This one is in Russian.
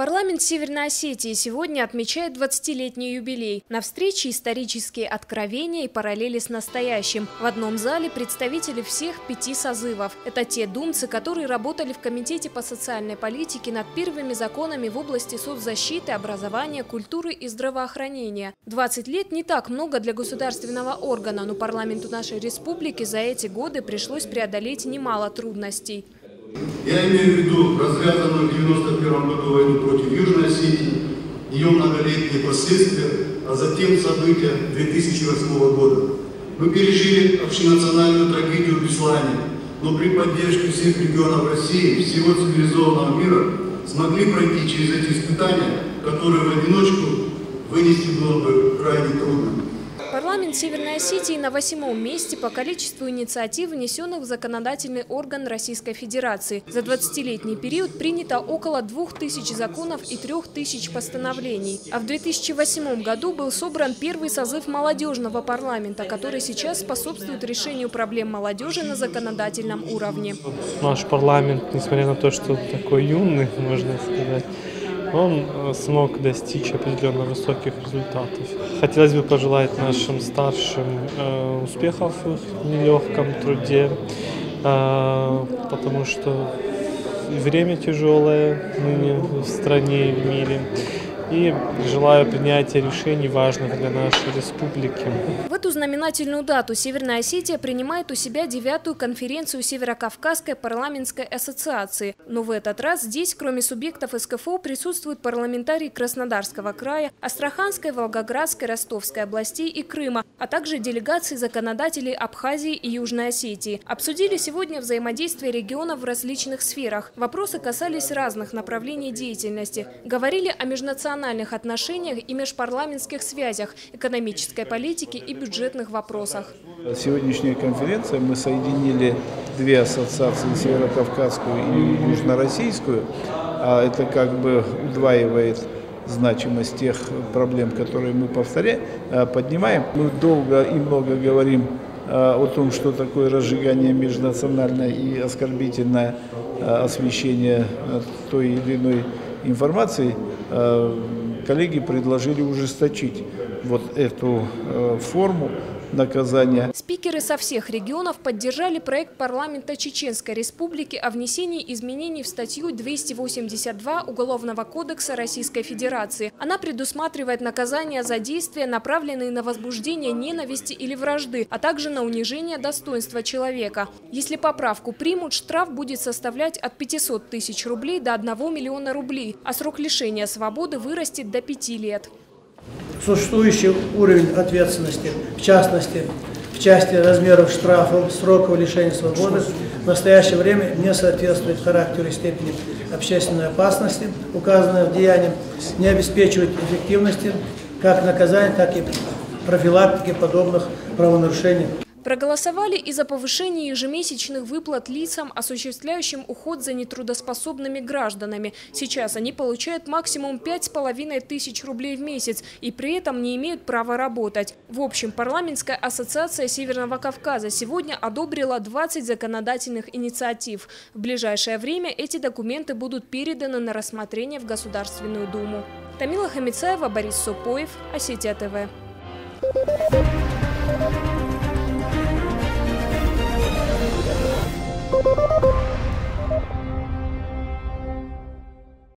Парламент Северной Осетии сегодня отмечает 20-летний юбилей. На встрече исторические откровения и параллели с настоящим. В одном зале представители всех пяти созывов. Это те думцы, которые работали в Комитете по социальной политике над первыми законами в области соцзащиты, образования, культуры и здравоохранения. 20 лет не так много для государственного органа, но парламенту нашей республики за эти годы пришлось преодолеть немало трудностей. Я имею в виду развязанную в 1991 году войну против Южной Осетии, ее многолетние последствия, а затем события 2008 года. Мы пережили общенациональную трагедию в Беслане, но при поддержке всех регионов России, всего цивилизованного мира, смогли пройти через эти испытания, которые в одиночку вынести было бы крайне трудно. Парламент Северной Осетии на восьмом месте по количеству инициатив, внесенных в законодательный орган Российской Федерации. За 20-летний период принято около 2000 законов и 3000 постановлений. А в 2008 году был собран первый созыв молодежного парламента, который сейчас способствует решению проблем молодежи на законодательном уровне. Наш парламент, несмотря на то, что такой юный, можно сказать, он э, смог достичь определенно высоких результатов. Хотелось бы пожелать нашим старшим э, успехов в нелегком труде, э, потому что время тяжелое ныне в стране и в мире и желаю принятия решений, важных для нашей республики. В эту знаменательную дату Северная Осетия принимает у себя девятую конференцию Северокавказской парламентской ассоциации. Но в этот раз здесь, кроме субъектов СКФО, присутствуют парламентарии Краснодарского края, Астраханской, Волгоградской, Ростовской областей и Крыма, а также делегации законодателей Абхазии и Южной Осетии. Обсудили сегодня взаимодействие регионов в различных сферах. Вопросы касались разных направлений деятельности. Говорили о межнациональном региональных отношениях и межпарламентских связях, экономической политике и бюджетных вопросах. Сегодняшняя конференция мы соединили две ассоциации, Северокавказскую и Южнороссийскую. А это как бы удваивает значимость тех проблем, которые мы повторяем, а, поднимаем. Мы долго и много говорим а, о том, что такое разжигание межнациональное и оскорбительное а, освещение той или иной информации. Э, коллеги предложили ужесточить вот эту э, форму наказания. Спикеры со всех регионов поддержали проект парламента Чеченской Республики о внесении изменений в статью 282 Уголовного кодекса Российской Федерации. Она предусматривает наказание за действия, направленные на возбуждение ненависти или вражды, а также на унижение достоинства человека. Если поправку примут, штраф будет составлять от 500 тысяч рублей до 1 миллиона рублей, а срок лишения свободы вырастет до 5 лет существующий уровень ответственности, в частности, в части размеров штрафов, сроков лишения свободы, в настоящее время не соответствует характеру и степени общественной опасности, указанной в деянии, не обеспечивает эффективности как наказания, так и профилактики подобных правонарушений. Проголосовали и за повышение ежемесячных выплат лицам, осуществляющим уход за нетрудоспособными гражданами. Сейчас они получают максимум 5,5 тысяч рублей в месяц и при этом не имеют права работать. В общем, парламентская ассоциация Северного Кавказа сегодня одобрила 20 законодательных инициатив. В ближайшее время эти документы будут переданы на рассмотрение в Государственную Думу. Тамила Хамицаева, Борис Супоев, Осетия ТВ.